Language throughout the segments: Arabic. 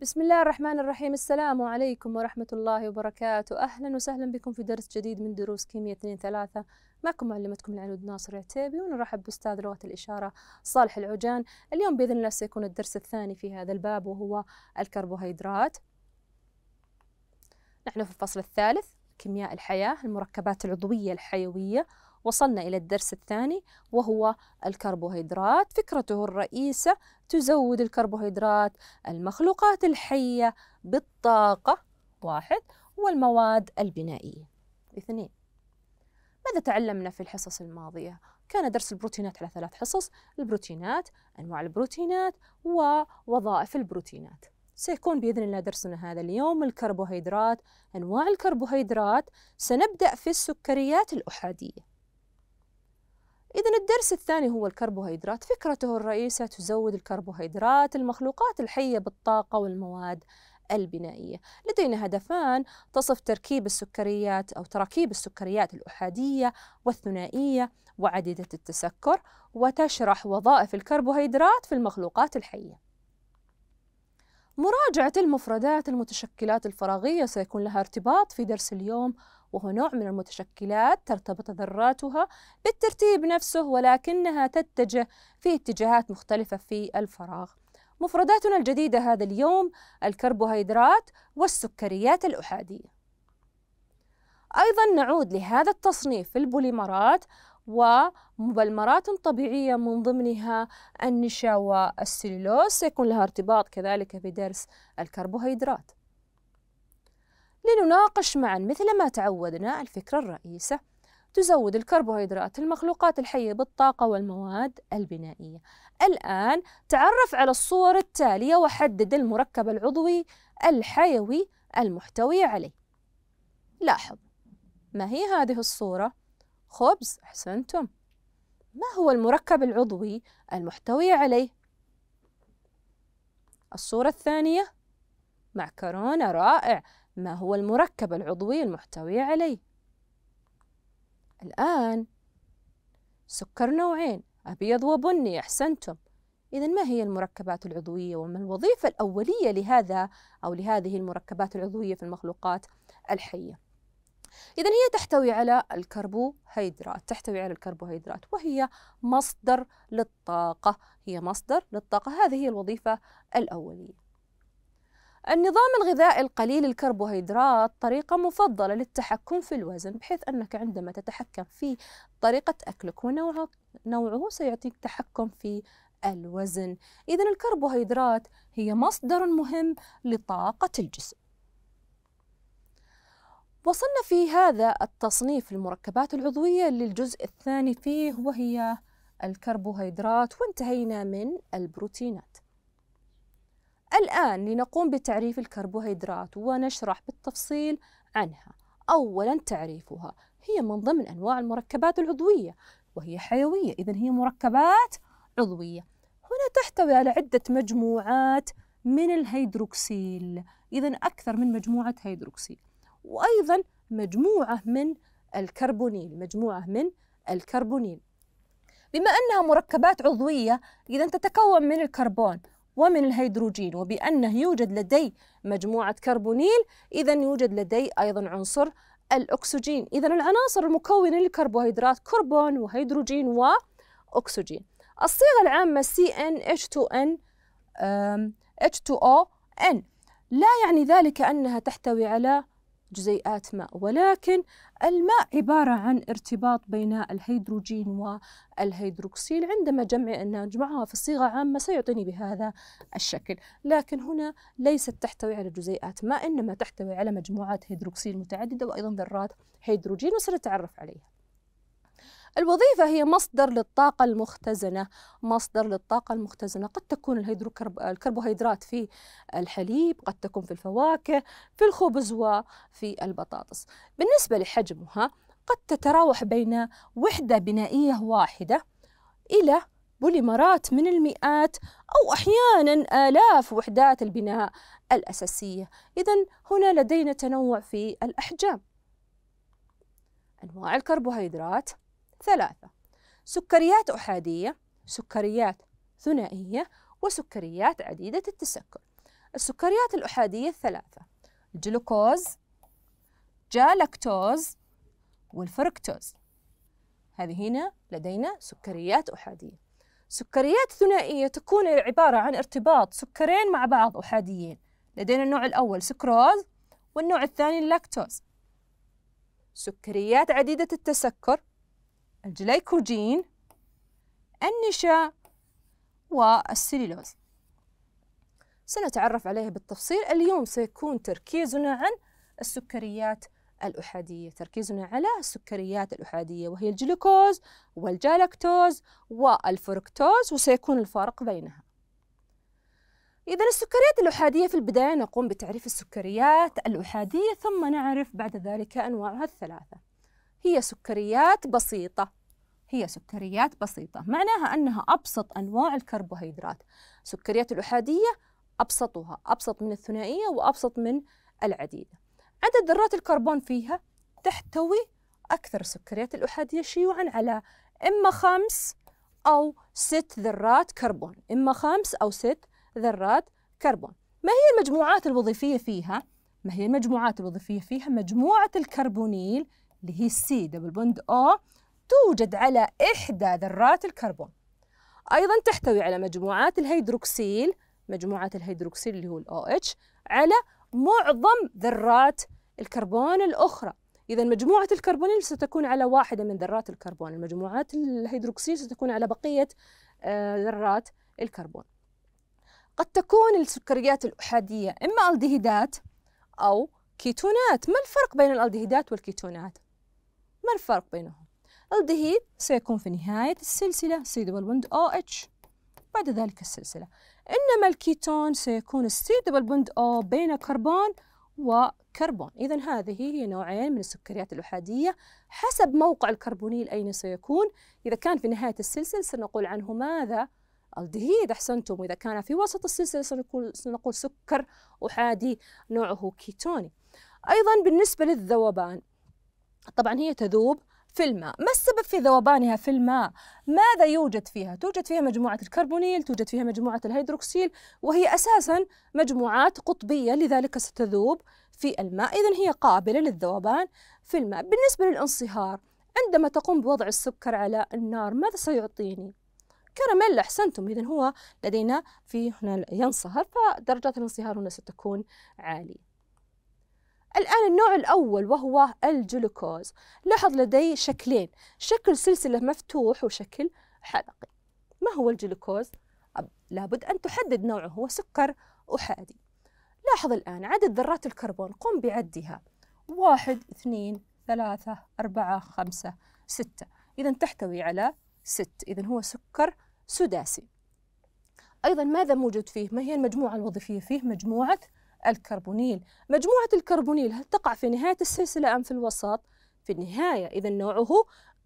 بسم الله الرحمن الرحيم. السلام عليكم ورحمة الله وبركاته. أهلا وسهلا بكم في درس جديد من دروس كيمياء 2 3 معكم معلمتكم العنود ناصر عتيبي ونرحب بأستاذ لغة الإشارة صالح العجان. اليوم بإذن الله سيكون الدرس الثاني في هذا الباب وهو الكربوهيدرات. نحن في الفصل الثالث كيمياء الحياة المركبات العضوية الحيوية. وصلنا إلى الدرس الثاني وهو الكربوهيدرات. فكرته الرئيسة تزود الكربوهيدرات المخلوقات الحية بالطاقة واحد والمواد البنائية. اثنين ماذا تعلمنا في الحصص الماضية؟ كان درس البروتينات على ثلاث حصص البروتينات أنواع البروتينات ووظائف البروتينات. سيكون بإذن الله درسنا هذا اليوم الكربوهيدرات أنواع الكربوهيدرات. سنبدأ في السكريات الأحادية. إذا الدرس الثاني هو الكربوهيدرات. فكرته الرئيسة تزود الكربوهيدرات المخلوقات الحية بالطاقة والمواد البنائية. لدينا هدفان تصف تركيب السكريات أو تراكيب السكريات الأحادية والثنائية وعديدة التسكر وتشرح وظائف الكربوهيدرات في المخلوقات الحية. مراجعة المفردات المتشكلات الفراغية سيكون لها ارتباط في درس اليوم وهو نوع من المتشكلات ترتبط ذراتها بالترتيب نفسه ولكنها تتجه في اتجاهات مختلفة في الفراغ. مفرداتنا الجديدة هذا اليوم الكربوهيدرات والسكريات الأحادية. أيضا نعود لهذا التصنيف في البوليمرات ومبلمرات طبيعية من ضمنها النشا والسلولوز سيكون لها ارتباط كذلك بدرس الكربوهيدرات. لنناقش معا مثل ما تعودنا الفكرة الرئيسة تزود الكربوهيدرات المخلوقات الحية بالطاقة والمواد البنائية الآن تعرف على الصور التالية وحدد المركب العضوي الحيوي المحتوي عليه لاحظ ما هي هذه الصورة؟ خبز أحسنتم ما هو المركب العضوي المحتوي عليه؟ الصورة الثانية معكرونة رائع ما هو المركب العضوي المحتوي عليه. الآن سكر نوعين أبيض وبني أحسنتم. إذا ما هي المركبات العضوية وما الوظيفة الأولية لهذا أو لهذه المركبات العضوية في المخلوقات الحية؟ إذا هي تحتوي على الكربوهيدرات تحتوي على الكربوهيدرات وهي مصدر للطاقة هي مصدر للطاقة هذه هي الوظيفة الأولية. النظام الغذائي القليل الكربوهيدرات طريقة مفضلة للتحكم في الوزن بحيث أنك عندما تتحكم في طريقة أكلك ونوعه نوعه سيعطيك تحكم في الوزن. إذا الكربوهيدرات هي مصدر مهم لطاقة الجسم. وصلنا في هذا التصنيف المركبات العضوية للجزء الثاني فيه وهي الكربوهيدرات وانتهينا من البروتينات. الآن لنقوم بتعريف الكربوهيدرات ونشرح بالتفصيل عنها. أولا تعريفها هي من ضمن أنواع المركبات العضوية وهي حيوية إذا هي مركبات عضوية. هنا تحتوي على عدة مجموعات من الهيدروكسيل إذا أكثر من مجموعة هيدروكسيل. وأيضا مجموعة من الكربونيل مجموعة من الكربونيل. بما أنها مركبات عضوية إذا تتكون من الكربون ومن الهيدروجين وبأنه يوجد لدي مجموعة كربونيل إذا يوجد لدي أيضا عنصر الأكسجين. إذا العناصر المكونة للكربوهيدرات كربون وهيدروجين وأكسجين. الصيغة العامة CnH2n H2O N. لا يعني ذلك أنها تحتوي على جزيئات ماء. ولكن الماء عبارة عن ارتباط بين الهيدروجين والهيدروكسيل. عندما جمع نجمعها في صيغة عامة سيعطيني بهذا الشكل. لكن هنا ليست تحتوي على جزيئات ماء إنما تحتوي على مجموعات هيدروكسيل متعددة وأيضا ذرات هيدروجين وسنتعرف عليها. الوظيفة هي مصدر للطاقة المختزنة. مصدر للطاقة المختزنة. قد تكون الكربوهيدرات في الحليب قد تكون في الفواكه في الخبز وفي البطاطس. بالنسبة لحجمها قد تتراوح بين وحدة بنائية واحدة إلى بوليمرات من المئات أو أحيانا آلاف وحدات البناء الأساسية. إذا هنا لدينا تنوع في الأحجام. أنواع الكربوهيدرات. ثلاثة. سكريات أحادية سكريات ثنائية وسكريات عديدة التسكر. السكريات الأحادية الثلاثة الجلوكوز جالاكتوز والفركتوز. هذه هنا لدينا سكريات أحادية. سكريات ثنائية تكون عبارة عن ارتباط سكرين مع بعض أحاديين. لدينا النوع الأول سكروز والنوع الثاني اللاكتوز سكريات عديدة التسكر الجليكوجين النشا والسليلوز. سنتعرف عليها بالتفصيل. اليوم سيكون تركيزنا عن السكريات الأحادية. تركيزنا على السكريات الأحادية وهي الجلوكوز والجالكتوز والفركتوز وسيكون الفارق بينها. إذا السكريات الأحادية في البداية نقوم بتعريف السكريات الأحادية ثم نعرف بعد ذلك أنواعها الثلاثة. هي سكريات بسيطة. هي سكريات بسيطة. معناها أنها أبسط أنواع الكربوهيدرات. سكريات الأحادية أبسطها أبسط من الثنائية وأبسط من العديدة عدد ذرات الكربون فيها تحتوي أكثر السكريات الأحادية شيوعا على إما خمس أو ست ذرات كربون. إما خمس أو ست ذرات كربون. ما هي المجموعات الوظيفية فيها؟ ما هي المجموعات الوظيفية فيها؟ مجموعة الكربونيل اللي هي ال C double bond O توجد على إحدى ذرات الكربون. أيضا تحتوي على مجموعات الهيدروكسيل مجموعات الهيدروكسيل اللي هو ال OH على معظم ذرات الكربون الأخرى. إذا مجموعة الكربونيل ستكون على واحدة من ذرات الكربون المجموعات الهيدروكسيل ستكون على بقية آه، ذرات الكربون. قد تكون السكريات الأحادية إما ألدهيدات أو كيتونات. ما الفرق بين الألدهيدات والكيتونات؟ ما الفرق بينهم؟ الدهيد سيكون في نهاية السلسلة C double bond O H بعد ذلك السلسلة. إنما الكيتون سيكون ال C double bond O بين كربون وكربون. إذا هذه هي نوعين من السكريات الأحادية حسب موقع الكربونيل أين سيكون. إذا كان في نهاية السلسلة سنقول عنه ماذا؟ الدهيد أحسنتم. وإذا كان في وسط السلسلة سنقول, سنقول سكر أحادي نوعه كيتوني. أيضا بالنسبة للذوبان طبعا هي تذوب في الماء. ما السبب في ذوبانها في الماء؟ ماذا يوجد فيها؟ توجد فيها مجموعة الكربونيل توجد فيها مجموعة الهيدروكسيل وهي أساسا مجموعات قطبية لذلك ستذوب في الماء. إذا هي قابلة للذوبان في الماء. بالنسبة للانصهار عندما تقوم بوضع السكر على النار ماذا سيعطيني؟ كراميل أحسنتم. إذا هو لدينا في هنا ينصهر فدرجات الانصهار هنا ستكون عالية. الآن النوع الأول وهو الجلوكوز. لاحظ لدي شكلين شكل سلسلة مفتوح وشكل حلقي ما هو الجلوكوز؟ لابد أن تحدد نوعه هو سكر أحادي لاحظ الآن عدد ذرات الكربون قم بعدها. واحد اثنين ثلاثة أربعة خمسة ستة. إذا تحتوي على ست. إذا هو سكر سداسي. أيضا ماذا موجود فيه؟ ما هي المجموعة الوظيفية فيه؟ مجموعة الكربونيل مجموعة الكربونيل هل تقع في نهاية السلسلة أم في الوسط؟ في النهاية إذا نوعه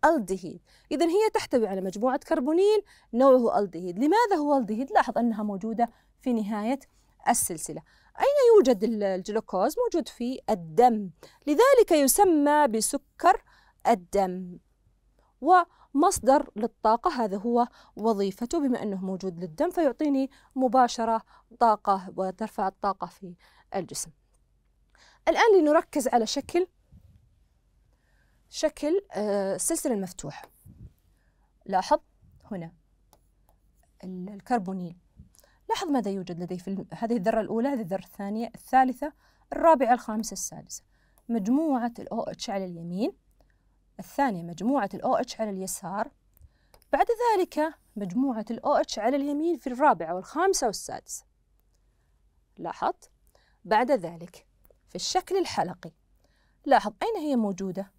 ألدهيد إذا هي تحتوي على مجموعة كربونيل نوعه ألدهيد لماذا هو ألدهيد؟ لاحظ أنها موجودة في نهاية السلسلة أين يوجد الجلوكوز؟ موجود في الدم لذلك يسمى بسكر الدم ومصدر للطاقة. هذا هو وظيفته بما أنه موجود للدم فيعطيني مباشرة طاقة وترفع الطاقة في الجسم. الآن لنركز على شكل شكل السلسلة آه، المفتوحة لاحظ هنا الكربونيل. لاحظ ماذا يوجد لدي في هذه الذرة الأولى هذه الذرة الثانية الثالثة الرابعة الخامسة السادسة. مجموعة ال OH على اليمين. الثانية مجموعة ال OH على اليسار بعد ذلك مجموعة ال OH على اليمين في الرابعة والخامسة والسادسة لاحظت؟ بعد ذلك في الشكل الحلقي لاحظ أين هي موجودة؟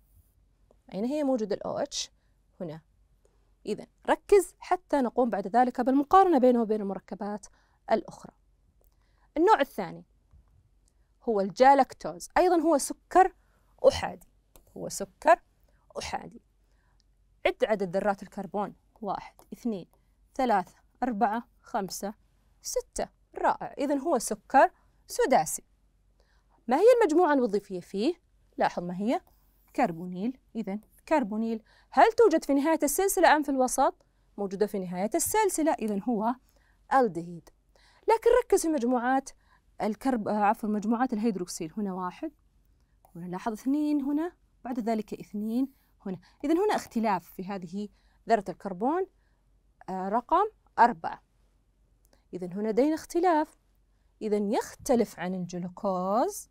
أين هي موجودة ال OH؟ هنا إذا ركز حتى نقوم بعد ذلك بالمقارنة بينه وبين المركبات الأخرى النوع الثاني هو الجالكتوز أيضا هو سكر أحادي هو سكر أحادي عد عدد ذرات الكربون. واحد اثنين ثلاثة أربعة خمسة ستة. رائع. إذا هو سكر سداسي. ما هي المجموعة الوظيفية فيه؟ لاحظ ما هي؟ كربونيل. إذا كربونيل. هل توجد في نهاية السلسلة أم في الوسط؟ موجودة في نهاية السلسلة. إذا هو ألدهيد. لكن ركز في مجموعات الكرب عفوا مجموعات الهيدروكسيل. هنا واحد هنا لاحظ اثنين هنا بعد ذلك اثنين. هنا إذا هنا اختلاف في هذه ذرة الكربون آه، رقم أربعة إذا هنا لدينا اختلاف إذا يختلف عن الجلوكوز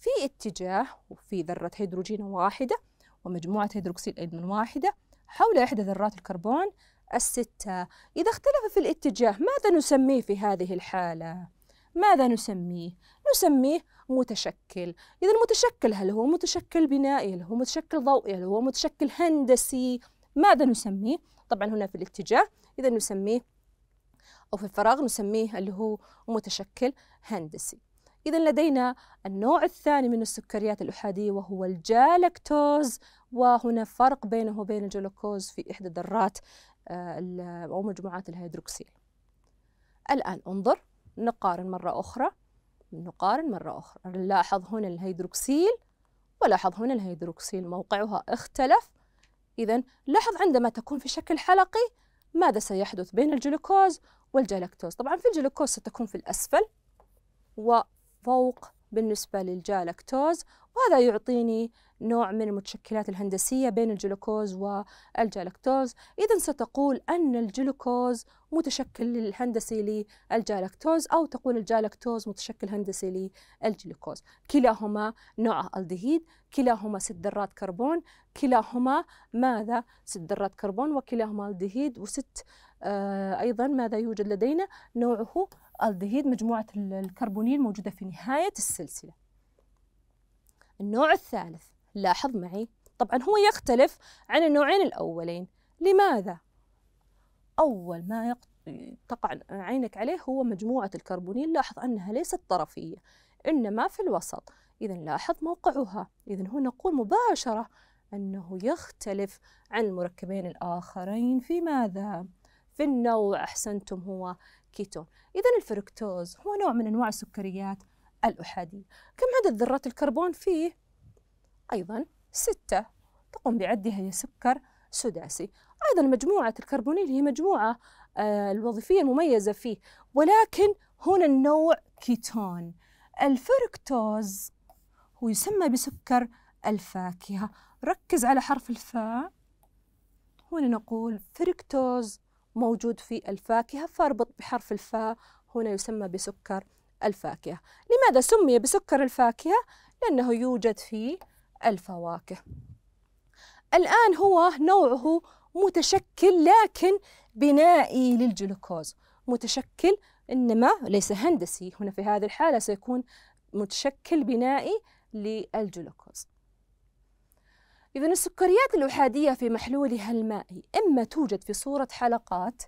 في اتجاه وفي ذرة هيدروجين واحدة ومجموعة هيدروكسيل أيضا واحدة حول إحدى ذرات الكربون الستة إذا اختلف في الاتجاه ماذا نسميه في هذه الحالة؟ ماذا نسميه؟ نسميه متشكل. إذا المتشكل هل هو متشكل بنائي؟ هل هو متشكل ضوئي؟ هل هو متشكل هندسي؟ ماذا نسميه؟ طبعا هنا في الاتجاه إذا نسميه أو في الفراغ نسميه اللي هو متشكل هندسي. إذا لدينا النوع الثاني من السكريات الأحادية وهو الجالكتوز وهنا فرق بينه وبين الجلوكوز في إحدى ذرات آه، أو مجموعات الهيدروكسيل. الآن انظر نقارن مرة أخرى. نقارن مرة أخرى. نلاحظ هنا الهيدروكسيل ولاحظ هنا الهيدروكسيل موقعها اختلف. إذا لاحظ عندما تكون في شكل حلقي ماذا سيحدث بين الجلوكوز والجلاكتوز. طبعا في الجلوكوز ستكون في الأسفل وفوق بالنسبة للجالكتوز وهذا يعطيني نوع من المتشكلات الهندسية بين الجلوكوز والجالكتوز. إذا ستقول أن الجلوكوز متشكل الهندسي للجالكتوز أو تقول الجالكتوز متشكل هندسي للجلوكوز. كلاهما نوع ألدهيد كلاهما ست ذرات كربون كلاهما ماذا؟ ست ذرات كربون وكلاهما ألدهيد وست آه أيضا ماذا يوجد لدينا؟ نوعه الدهيد مجموعة الكربونيل موجودة في نهاية السلسلة. النوع الثالث لاحظ معي طبعا هو يختلف عن النوعين الأولين. لماذا؟ أول ما تقع عينك عليه هو مجموعة الكربونيل لاحظ أنها ليست طرفية إنما في الوسط. إذا لاحظ موقعها. إذا هنا نقول مباشرة أنه يختلف عن المركبين الآخرين. في ماذا؟ في النوع أحسنتم هو كيتون إذا الفركتوز هو نوع من أنواع السكريات الأحادية كم عدد ذرات الكربون فيه؟ أيضا ستة. نقول بعدها هي سكر سداسي. أيضا مجموعة الكربونيل هي مجموعة آه، الوظيفية المميزة فيه. ولكن هنا النوع كيتون. الفركتوز هو يسمى بسكر الفاكهة. ركز على حرف الفاء. هنا نقول فركتوز موجود في الفاكهة فاربط بحرف الفاء هنا يسمى بسكر الفاكهة. لماذا سمي بسكر الفاكهة؟ لأنه يوجد في الفواكه. الآن هو نوعه متشكل لكن بنائي للجلوكوز. متشكل إنما ليس هندسي. هنا في هذه الحالة سيكون متشكل بنائي للجلوكوز. إذا السكريات الأحادية في محلولها المائي إما توجد في صورة حلقات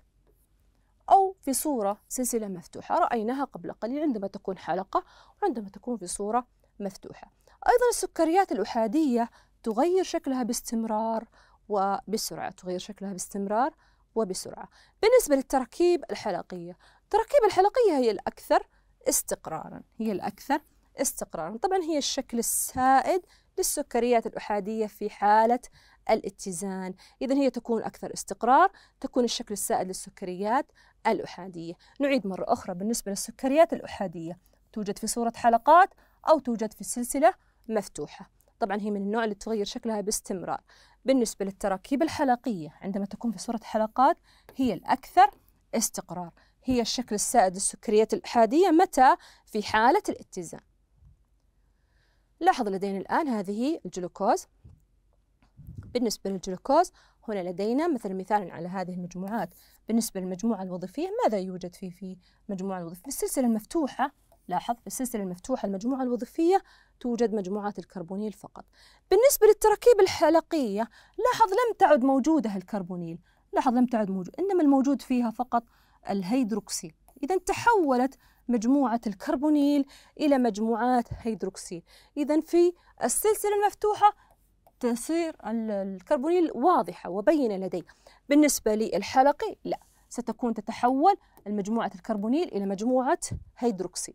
أو في صورة سلسلة مفتوحة. رأيناها قبل قليل عندما تكون حلقة وعندما تكون في صورة مفتوحة. أيضا السكريات الأحادية تغير شكلها باستمرار وبسرعة تغير شكلها باستمرار وبسرعة. بالنسبة للتراكيب الحلقية التراكيب الحلقية هي الأكثر استقرارا هي الأكثر استقرارا. طبعا هي الشكل السائد للسكريات الأحادية في حالة الاتزان. إذا هي تكون أكثر استقرار تكون الشكل السائد للسكريات الأحادية. نعيد مرة أخرى بالنسبة للسكريات الأحادية. توجد في صورة حلقات أو توجد في سلسلة مفتوحة. طبعا هي من النوع اللي تغير شكلها باستمرار. بالنسبة للتراكيب الحلقية عندما تكون في صورة حلقات هي الأكثر استقرار. هي الشكل السائد للسكريات الأحادية متى؟ في حالة الاتزان. لاحظ لدينا الآن هذه الجلوكوز. بالنسبة للجلوكوز هنا لدينا مثلا مثال على هذه المجموعات بالنسبة للمجموعة الوظيفية ماذا يوجد في في المجموعة الوظيفية؟ في السلسلة المفتوحة لاحظ في السلسلة المفتوحة المجموعة الوظيفية توجد مجموعات الكربونيل فقط. بالنسبة للتراكيب الحلقية لاحظ لم تعد موجودة الكربونيل. لاحظ لم تعد موجود إنما الموجود فيها فقط الهيدروكسيل. إذا تحولت مجموعة الكربونيل إلى مجموعات هيدروكسيل إذا في السلسلة المفتوحة تصير الكربونيل واضحة وبينة لدي بالنسبة للحلقي لا ستكون تتحول المجموعة الكربونيل إلى مجموعة هيدروكسيل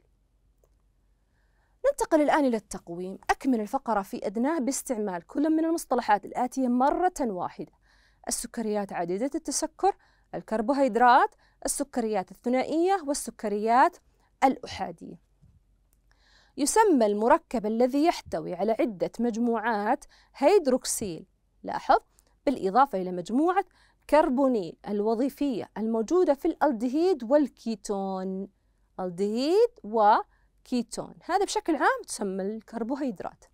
ننتقل الآن إلى التقويم. أكمل الفقرة في أدناه باستعمال كل من المصطلحات الآتية مرة واحدة. السكريات عديدة التسكر الكربوهيدرات السكريات الثنائية والسكريات الأحادية. يسمى المركب الذي يحتوي على عدة مجموعات هيدروكسيل لاحظ بالإضافة إلى مجموعة كربونيل الوظيفية الموجودة في الألدهيد والكيتون. ألدهيد وكيتون هذا بشكل عام تسمى الكربوهيدرات.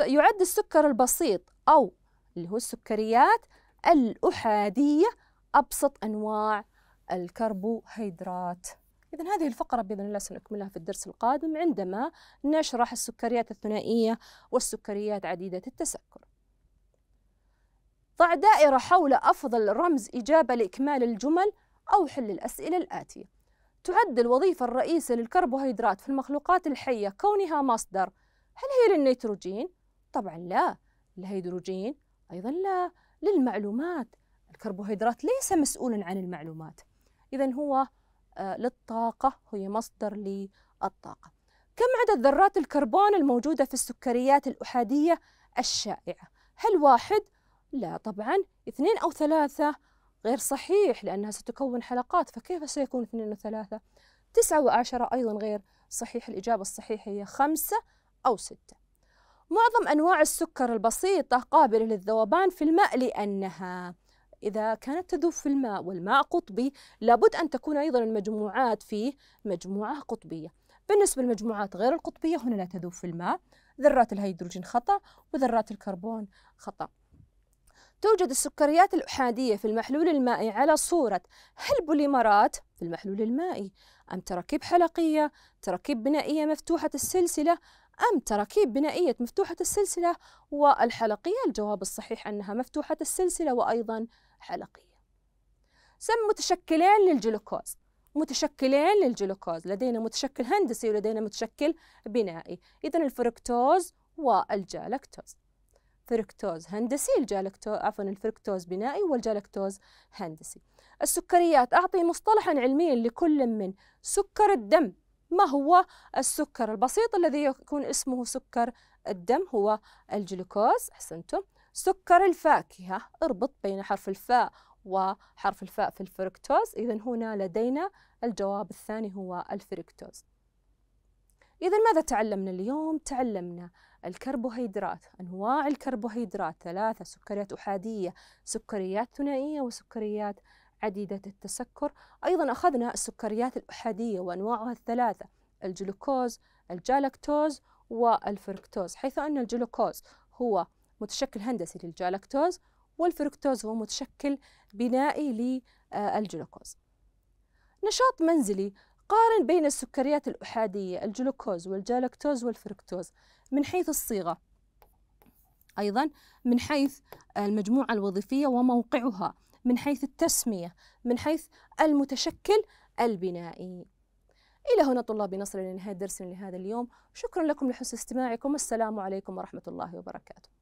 يعد السكر البسيط أو اللي هو السكريات الأحادية أبسط أنواع الكربوهيدرات. إذا هذه الفقرة بإذن الله سنكملها في الدرس القادم عندما نشرح السكريات الثنائية والسكريات عديدة التسكر. ضع دائرة حول أفضل رمز إجابة لإكمال الجمل أو حل الأسئلة الآتية. تعد الوظيفة الرئيسية للكربوهيدرات في المخلوقات الحية كونها مصدر. هل هي للنيتروجين؟ طبعا لا. الهيدروجين أيضا لا. للمعلومات؟ الكربوهيدرات ليس مسؤولا عن المعلومات. إذا هو للطاقة هي مصدر للطاقة كم عدد ذرات الكربون الموجودة في السكريات الأحادية الشائعة؟ هل واحد؟ لا طبعا اثنين أو ثلاثة غير صحيح لأنها ستكون حلقات فكيف سيكون اثنين وثلاثة؟ تسعة وعشرة أيضا غير صحيح الإجابة الصحيحة هي خمسة أو ستة معظم أنواع السكر البسيطة قابلة للذوبان في الماء لأنها إذا كانت تذوب في الماء والماء قطبي لابد أن تكون أيضا المجموعات فيه مجموعة قطبية. بالنسبة للمجموعات غير القطبية هنا لا تذوب في الماء ذرات الهيدروجين خطأ وذرات الكربون خطأ. توجد السكريات الأحادية في المحلول المائي على صورة هل بوليمرات في المحلول المائي. أم تراكيب حلقية تراكيب بنائية مفتوحة السلسلة أم تراكيب بنائية مفتوحة السلسلة والحلقية الجواب الصحيح أنها مفتوحة السلسلة وأيضا حلقية. سم متشكلين للجلوكوز. متشكلين للجلوكوز. لدينا متشكل هندسي ولدينا متشكل بنائي. إذا الفركتوز والجالكتوز. فركتوز هندسي الجالكتوز عفوا الفركتوز بنائي والجالكتوز هندسي. السكريات أعطي مصطلحا علميا لكل من. سكر الدم. ما هو السكر؟ البسيط الذي يكون اسمه سكر الدم هو الجلوكوز. أحسنتم. سكر الفاكهة اربط بين حرف الفاء وحرف الفاء في الفركتوز. إذا هنا لدينا الجواب الثاني هو الفركتوز. إذا ماذا تعلمنا اليوم؟ تعلمنا الكربوهيدرات أنواع الكربوهيدرات ثلاثة سكريات أحادية سكريات ثنائية وسكريات عديدة التسكر. أيضا أخذنا السكريات الأحادية وأنواعها الثلاثة الجلوكوز الجالكتوز والفركتوز. حيث أن الجلوكوز هو متشكل هندسي للجالكتوز والفركتوز هو متشكل بنائي للجلوكوز. نشاط منزلي قارن بين السكريات الأحادية الجلوكوز والجالكتوز والفركتوز من حيث الصيغة. أيضا من حيث المجموعة الوظيفية وموقعها من حيث التسمية من حيث المتشكل البنائي. إلى هنا طلابي نصل إلى نهاية درسنا لهذا اليوم. شكرا لكم لحسن استماعكم. السلام عليكم ورحمة الله وبركاته.